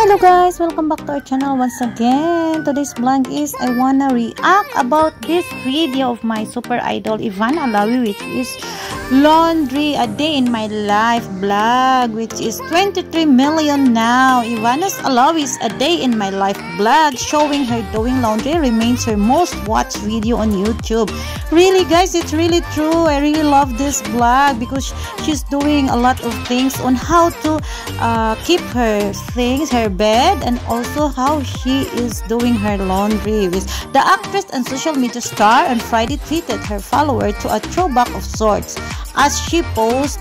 Hello guys, welcome back to our channel once again. Today's vlog is I wanna react about this video of my super idol Ivana Alawi which is laundry a day in my life vlog which is 23 million now. Ivana's Alawi's a day in my life vlog showing her doing laundry remains her most watched video on YouTube. Really guys, it's really true. I really love this vlog because she's doing a lot of things on how to uh, keep her things, her bed and also how she is doing her laundry. with The actress and social media star on Friday treated her follower to a throwback of sorts as she posed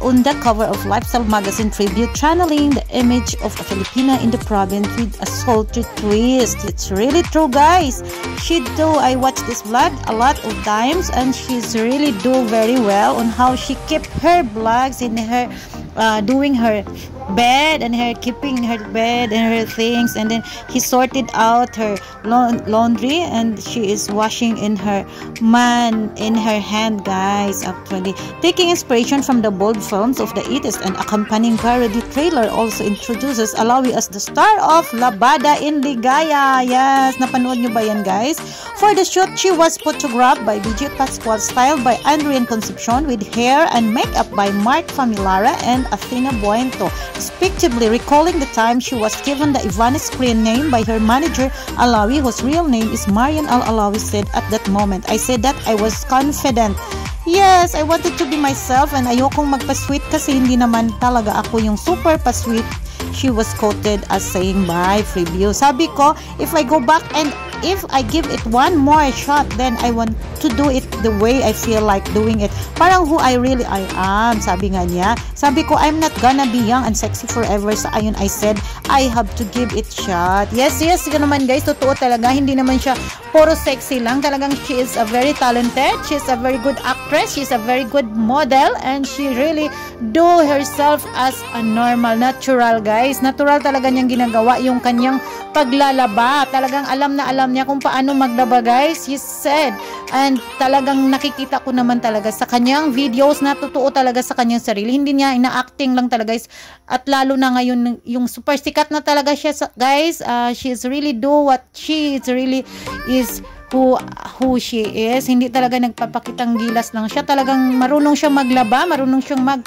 on the cover of Lifestyle magazine tribute channeling the image of a Filipina in the province with a sultry twist. It's really true guys. She do I watch this vlog a lot of times and she's really do very well on how she keep her vlogs in her uh, doing her bed and her keeping her bed and her things and then he sorted out her laundry and she is washing in her man in her hand guys actually. Taking inspiration from the bold films of the 80s and accompanying parody trailer also introduces Alawi as the star of Labada in Ligaya. Yes napanood nyo ba yan guys? For the shoot she was photographed by Bridget Pascual styled by Andrian Concepcion with hair and makeup by Mark Familara and Athena Buento respectively, recalling the time she was given the Ivana screen name by her manager Alawi, whose real name is Marian Al Alawi, said at that moment, I said that I was confident. Yes, I wanted to be myself and ayokong magpa-sweet kasi hindi naman talaga ako yung super pa-sweet. She was quoted as saying, bye, Freeview. Sabi ko, if I go back and if I give it one more shot, then I want to do it the way I feel like doing it. Parang who I really I am, sabi nga niya. Sabi ko, I'm not gonna be young and sexy forever. So, ayun, I said, I have to give it shot. Yes, yes, yun naman guys, totoo talaga. Hindi naman siya puro sexy lang. Talagang she is a very talented. She is a very good actress. She is a very good model. And she really do herself as a normal, natural guys. Natural talaga niyang ginagawa yung kanyang paglalaba. Talagang alam na alam alam niya kung paano maglaba guys. He said, and talagang nakikita ko naman talaga sa kanyang videos na totoo talaga sa kanyang sarili. Hindi niya ina-acting lang talaga guys. At lalo na ngayon, yung super sikat na talaga siya guys. Uh, she is really do what she is really is who who she is. Hindi talaga nagpapakitang gilas lang siya. Talagang marunong siyang maglaba, marunong siyang mag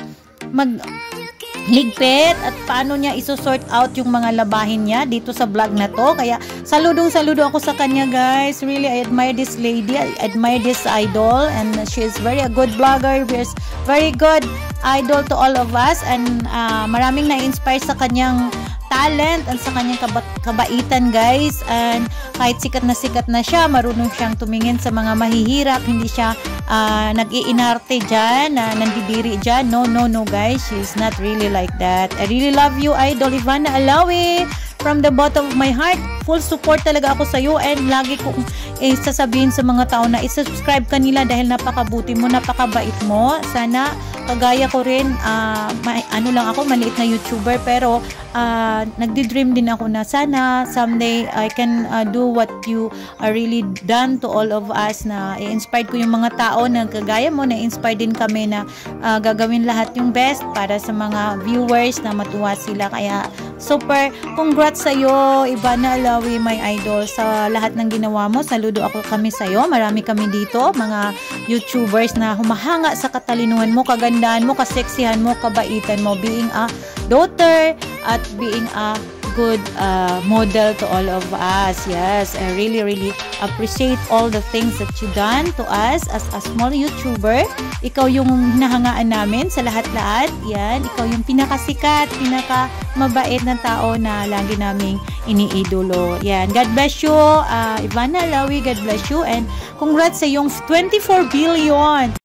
mag ligpit at paano niya iso-sort out yung mga labahin niya dito sa vlog na to. Kaya saludong saludo ako sa kanya guys. Really, I admire this lady. I admire this idol and she is very a good vlogger. Very good idol to all of us and uh, maraming na-inspire sa kanyang talent at sa kanyang kaba kabaitan guys. And kahit sikat na sikat na siya marunong siyang tumingin sa mga mahihirap. Hindi siya uh, nag-iinarte dyan na uh, nandidiri dyan. No no no guys. She's not really like that. I really love you idol Ivana Alawi. From the bottom of my heart full support talaga ako sa iyo and lagi kong eh, sasabihin sa mga tao na i-subscribe kanila dahil napakabuti mo napakabait mo. Sana kagaya ko rin uh, ma- ano lang ako maliit na YouTuber pero uh, nagdi-dream din ako na sana someday I can uh, do what you are really done to all of us na i-inspired ko yung mga tao na kagaya mo na inspired din kami na uh, gagawin lahat yung best para sa mga viewers na matuwa sila. Kaya super. Congrats sa iyo Ivana Alawi my idol sa lahat ng ginawa mo. Saludo ako kami sa iyo marami kami dito mga YouTubers na humahanga sa katalinuhan mo kagandahan mo kaseksihan mo kabaitan mo. Being a daughter at being a good uh, model to all of us. Yes, I really, really appreciate all the things that you done to us as a small YouTuber. Ikaw yung hinahangaan namin sa lahat-lahat. Yan, ikaw yung pinakasikat, pinaka mabait na tao na lagi naming iniidolo. Yan, God bless you. Uh, Ivana Lawi, God bless you. And congrats sa yung 24 billion